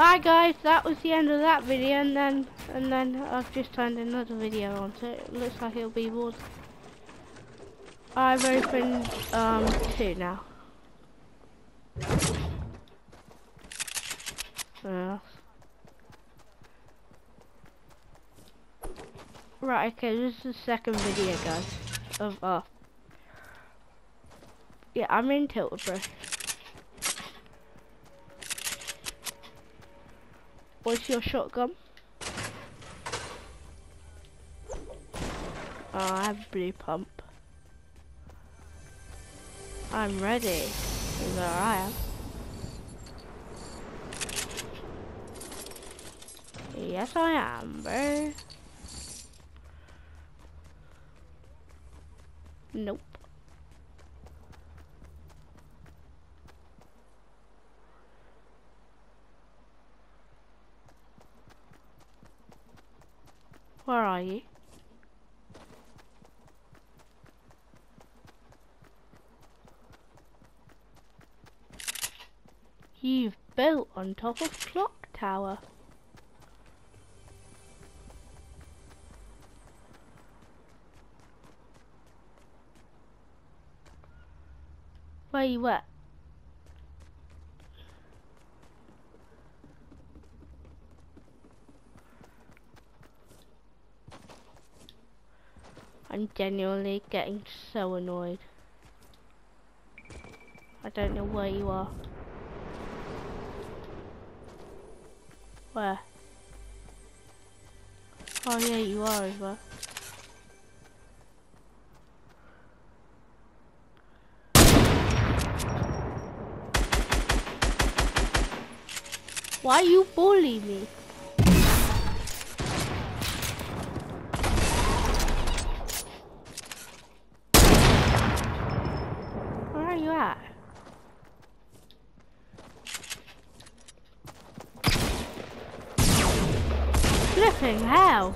Hi guys, that was the end of that video and then and then I've just turned another video on so it looks like it'll be more I've opened um two now. Right, okay, this is the second video guys of uh Yeah, I'm in Tilted bro. What's your shotgun? Oh, I have a blue pump. I'm ready. There I am. Yes, I am, bro. Nope. Where are you? You've built on top of clock tower. Where you at? I'm genuinely getting so annoyed. I don't know where you are. Where? Oh yeah, you are as well. Why are you bully me? You at? Flipping hell!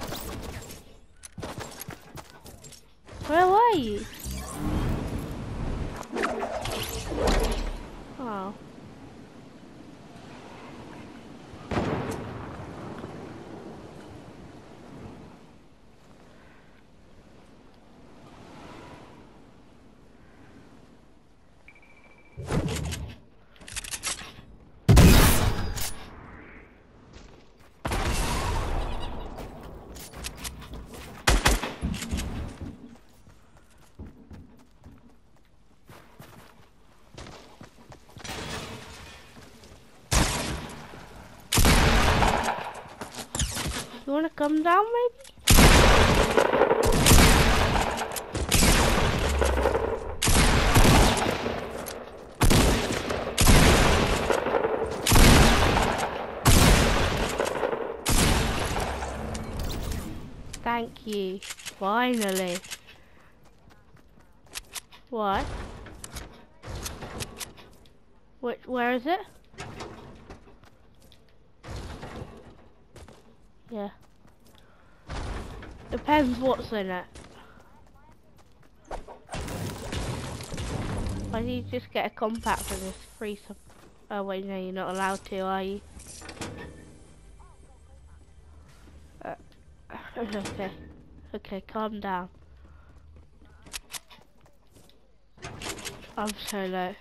Where were you? Oh. You wanna come down maybe? Thank you. Finally. What? Which, where is it? Yeah. Depends what's in it. Why do you just get a compact for this free sub? Oh wait, no, you're not allowed to, are you? Uh, okay. Okay, calm down. I'm so low.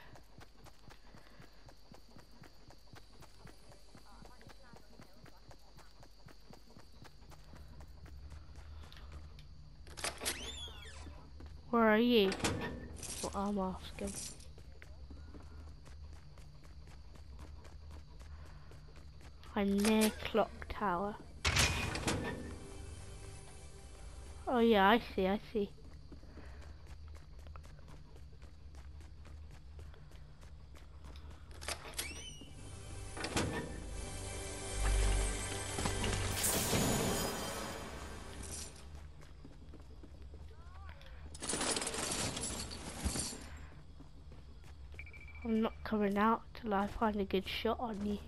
Are you? What I'm asking. I'm near Clock Tower. Oh yeah, I see, I see. I'm not coming out till I find a good shot on you.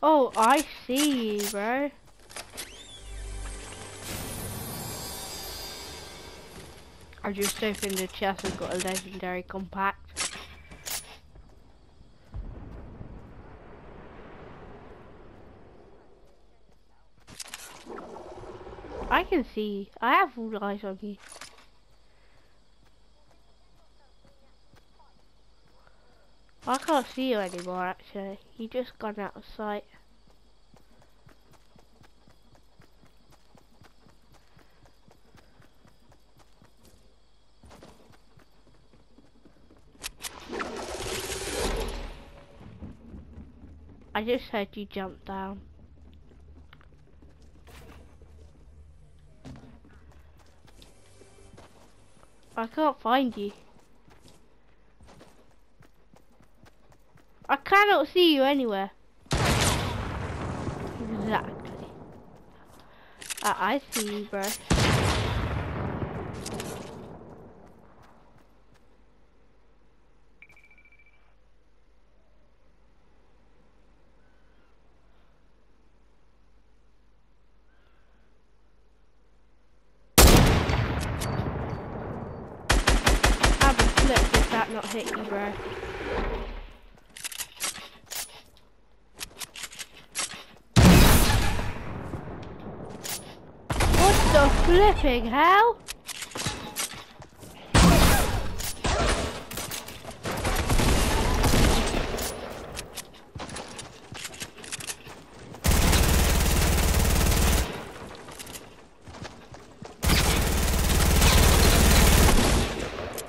Oh, I see bro. I just opened the chest and got a legendary compact. I can see. I have all eyes on you. I can't see you anymore actually. You just gone out of sight. I just heard you jump down. I can't find you. Cannot see you anywhere. Exactly. Uh, I see you, bro. Have a flip if that not hit you, bro. What the flipping hell?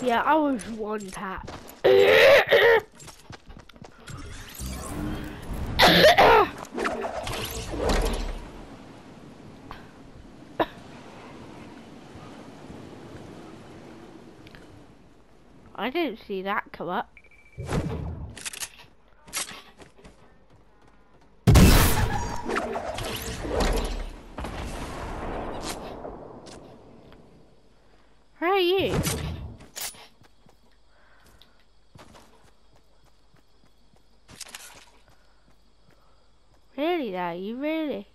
Yeah, I was one tap. I didn't see that come up. Where are you? Really though, you really?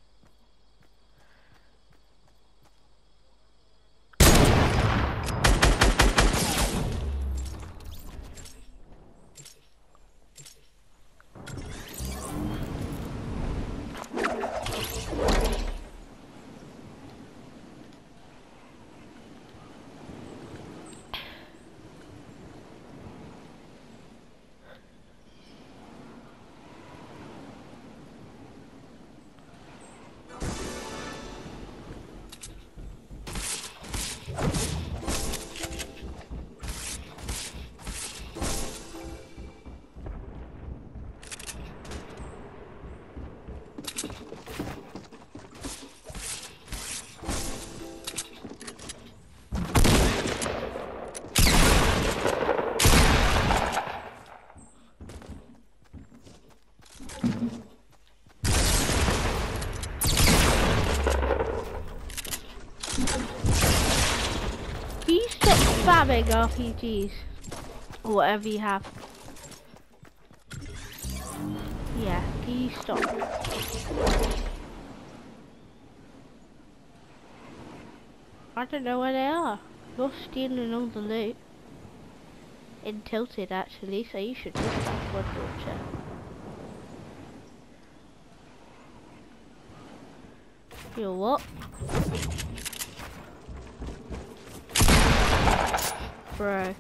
You spamming RPGs? Or whatever you have. Yeah, you stop? I don't know where they are. You're stealing all the loot. In Tilted actually, so you should just that one launcher. You're what? Bro.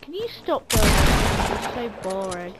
Can you stop going? It's so boring.